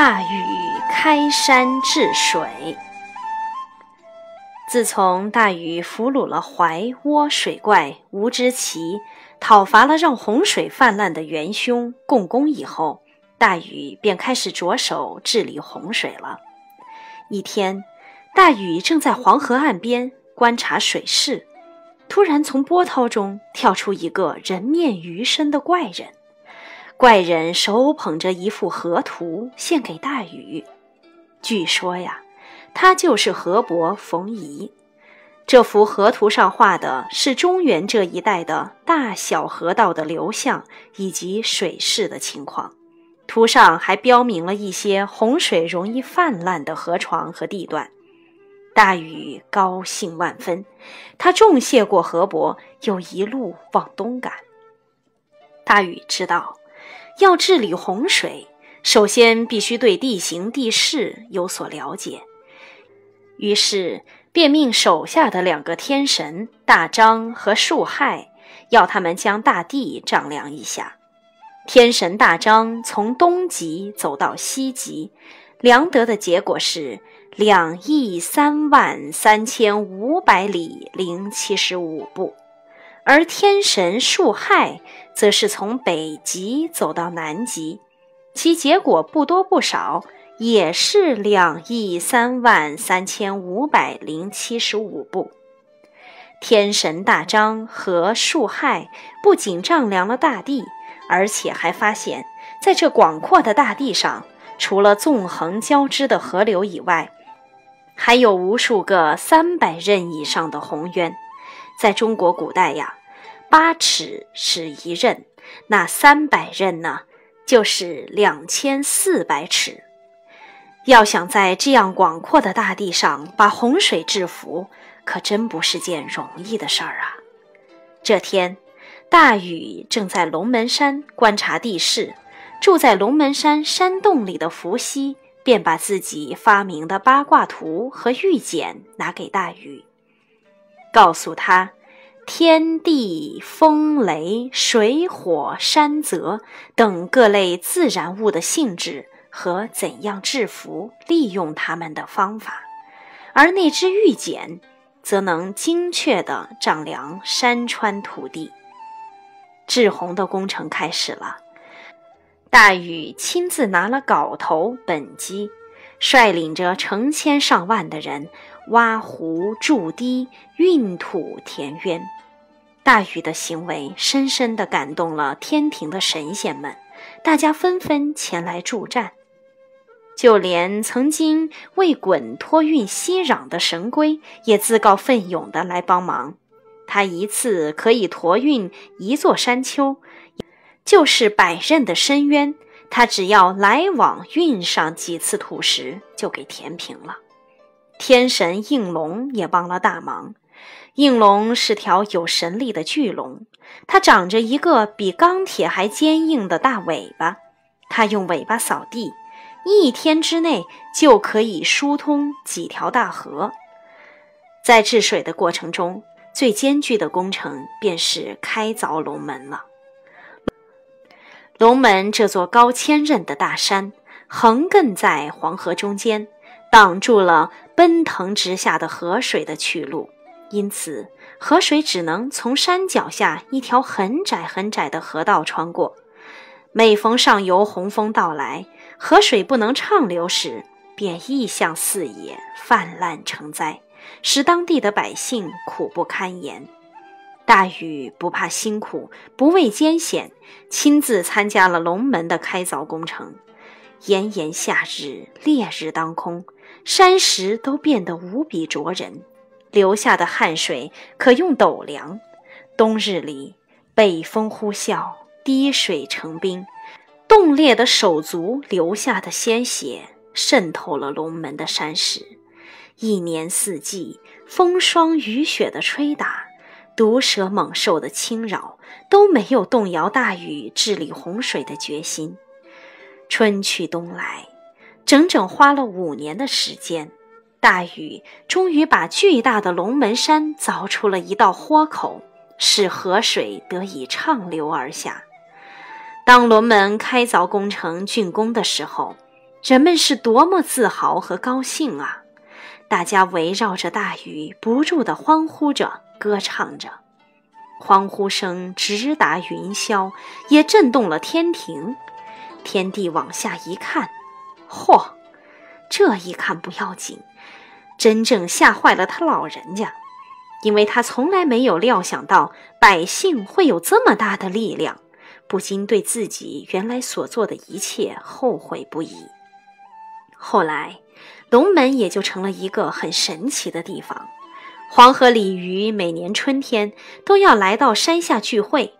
大禹开山治水。自从大禹俘虏了怀涡水怪吴之奇，讨伐了让洪水泛滥的元凶共工以后，大禹便开始着手治理洪水了。一天，大禹正在黄河岸边观察水势，突然从波涛中跳出一个人面鱼身的怪人。怪人手捧着一幅河图，献给大禹。据说呀，他就是河伯冯夷。这幅河图上画的是中原这一带的大小河道的流向以及水势的情况，图上还标明了一些洪水容易泛滥的河床和地段。大禹高兴万分，他重谢过河伯，又一路往东赶。大禹知道。要治理洪水，首先必须对地形地势有所了解。于是便命手下的两个天神大张和树亥，要他们将大地丈量一下。天神大张从东极走到西极，量得的结果是两亿三万三千五百里零七十五步。而天神树亥则是从北极走到南极，其结果不多不少，也是两亿三万三千五百零七十五步。天神大张和树亥不仅丈量了大地，而且还发现，在这广阔的大地上，除了纵横交织的河流以外，还有无数个三百仞以上的洪渊。在中国古代呀。八尺是一仞，那三百仞呢，就是两千四百尺。要想在这样广阔的大地上把洪水制服，可真不是件容易的事儿啊！这天，大禹正在龙门山观察地势，住在龙门山山洞里的伏羲便把自己发明的八卦图和玉简拿给大禹，告诉他。天地风雷水火山泽等各类自然物的性质和怎样制服、利用它们的方法，而那支玉简则能精确地丈量山川土地。治洪的工程开始了，大禹亲自拿了镐头、本机，率领着成千上万的人挖湖、筑堤、运土、填渊。大禹的行为深深地感动了天庭的神仙们，大家纷纷前来助战。就连曾经为鲧托运西壤的神龟，也自告奋勇地来帮忙。他一次可以驮运一座山丘，就是百仞的深渊，他只要来往运上几次土石，就给填平了。天神应龙也帮了大忙。应龙是条有神力的巨龙，它长着一个比钢铁还坚硬的大尾巴。它用尾巴扫地，一天之内就可以疏通几条大河。在治水的过程中，最艰巨的工程便是开凿龙门了。龙门这座高千仞的大山，横亘在黄河中间，挡住了奔腾直下的河水的去路。因此，河水只能从山脚下一条很窄很窄的河道穿过。每逢上游洪峰到来，河水不能畅流时，便异象四野，泛滥成灾，使当地的百姓苦不堪言。大禹不怕辛苦，不畏艰险，亲自参加了龙门的开凿工程。炎炎夏日，烈日当空，山石都变得无比灼人。流下的汗水可用斗量。冬日里，北风呼啸，滴水成冰，冻裂的手足流下的鲜血渗透了龙门的山石。一年四季，风霜雨雪的吹打，毒蛇猛兽的侵扰，都没有动摇大禹治理洪水的决心。春去冬来，整整花了五年的时间。大禹终于把巨大的龙门山凿出了一道豁口，使河水得以畅流而下。当龙门开凿工程竣工的时候，人们是多么自豪和高兴啊！大家围绕着大禹，不住地欢呼着，歌唱着，欢呼声直达云霄，也震动了天庭。天帝往下一看，嚯！这一看不要紧，真正吓坏了他老人家，因为他从来没有料想到百姓会有这么大的力量，不禁对自己原来所做的一切后悔不已。后来，龙门也就成了一个很神奇的地方，黄河鲤鱼每年春天都要来到山下聚会。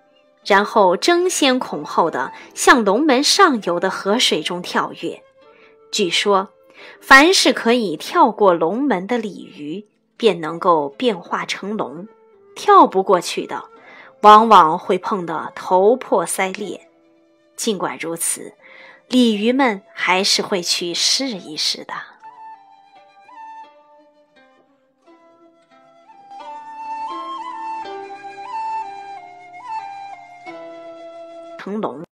然后争先恐后的向龙门上游的河水中跳跃。据说，凡是可以跳过龙门的鲤鱼，便能够变化成龙；跳不过去的，往往会碰得头破腮裂。尽管如此，鲤鱼们还是会去试一试的。成龙。